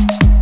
you